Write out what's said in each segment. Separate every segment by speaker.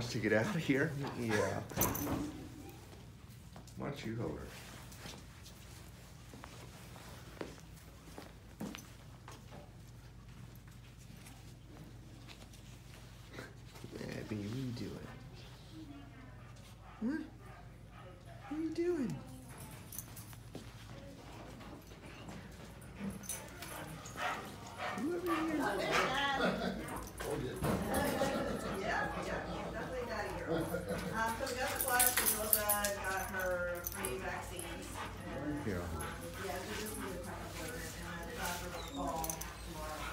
Speaker 1: To get out of here? Yeah. Why don't you hold her? Abby, what are you doing? What? What are you doing? You over here?
Speaker 2: Yeah, yeah, definitely got a year. Um, so we got the flush, Rosa got her three vaccines. and,
Speaker 1: Here.
Speaker 2: um, Yeah, she just needed a couple of those, and the doctor will call tomorrow.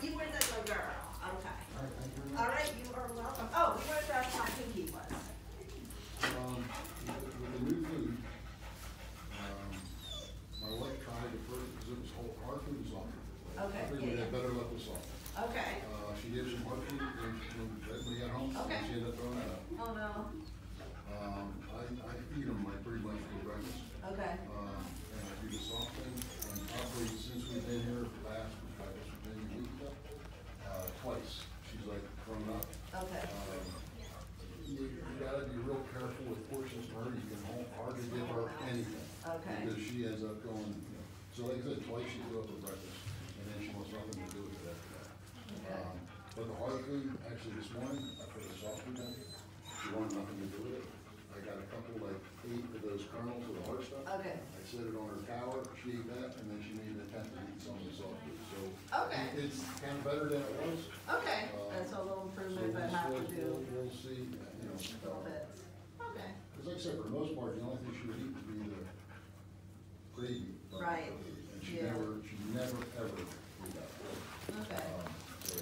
Speaker 2: You were the good girl, okay. All right, you are welcome. Oh, you wanted to ask how Pinky was.
Speaker 3: Um, with with the new food, um, my wife tried it first, because it was whole, our food was off.
Speaker 2: Okay,
Speaker 3: I figured
Speaker 2: yeah,
Speaker 3: they
Speaker 2: yeah.
Speaker 3: better let this off.
Speaker 2: Okay.
Speaker 3: Uh, she gave some hard food, and she, when we got home,
Speaker 2: Okay.
Speaker 3: she ended up throwing that out.
Speaker 2: Oh, no.
Speaker 3: Um, I, I feed them like pretty much for breakfast,
Speaker 2: Okay.
Speaker 3: um, and I do the soft thing, and probably since we've been here last, I guess, maybe a week ago, uh, twice, she's like thrown up.
Speaker 2: Okay.
Speaker 3: Um, You, you gotta be real careful with portions for her, you can hardly give her anything.
Speaker 2: Okay.
Speaker 3: Because she ends up going, you know, so like I said, twice she threw up for breakfast, and then she wants nothing to do with it after that.
Speaker 2: Okay.
Speaker 3: The hard food, actually this morning, I put the soft food in, she wanted nothing to do with it. I got a couple, like eight of those kernels of the hard stuff.
Speaker 2: Okay.
Speaker 3: I set it on her tower, she ate that, and then she made an attempt to eat some of the soft food, so.
Speaker 2: Okay.
Speaker 3: It's kind of better than it was.
Speaker 2: Okay,
Speaker 3: Uh,
Speaker 2: that's a little
Speaker 3: So
Speaker 2: improvement, but
Speaker 3: we'll-
Speaker 2: have to do
Speaker 3: We'll we'll see, you know.
Speaker 2: little
Speaker 3: uh,
Speaker 2: bits. Okay.
Speaker 3: Because like I said, for the most part, the only thing she would eat would be the gravy.
Speaker 2: Right,
Speaker 3: And she
Speaker 2: yeah.
Speaker 3: never, she never, ever did that.
Speaker 2: Okay.
Speaker 3: Um, so,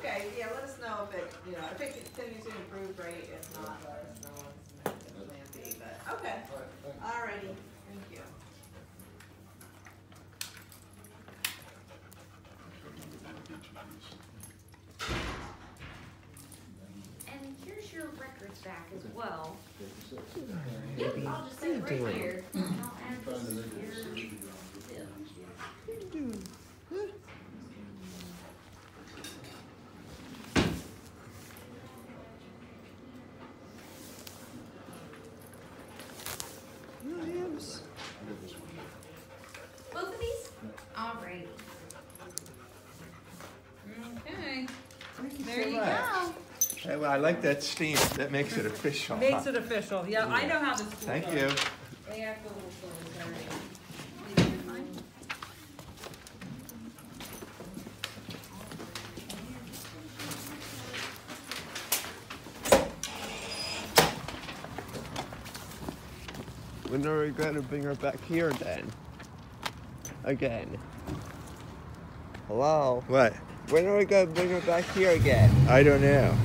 Speaker 2: Okay, yeah, let us know if it, you know, if it continues great, if not, let us know and submit it Plan B, but, okay.
Speaker 3: All right, thanks.
Speaker 2: Alrighty, thank you.
Speaker 4: And here's your records back as well. Yep, I'll just say right here. I'll add this here.
Speaker 3: sixty
Speaker 4: Yeah.
Speaker 3: grams.
Speaker 1: No, Abs.
Speaker 3: I did this one.
Speaker 4: Both of these? Alright. Okay,
Speaker 1: Thank you
Speaker 4: there you go.
Speaker 1: Hey, well, I like that steam. That makes it official.
Speaker 5: Makes it official, yeah, I know how this school
Speaker 1: Thank
Speaker 5: goes.
Speaker 1: you.
Speaker 5: They act a little slow, sorry.
Speaker 1: When are we going to bring her back here then? Again. Hello? What? When are we going to bring her back here again? I don't know.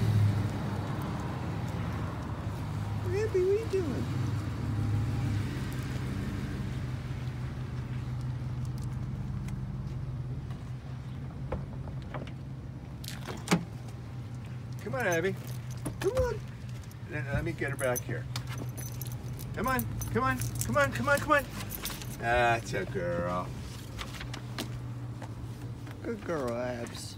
Speaker 1: Abby, what are you doing? Come on, Abby. Come on. Let let me get her back here. Come on, come on, come on, come on, come on. Ah, That's a girl. Good girl, Abs.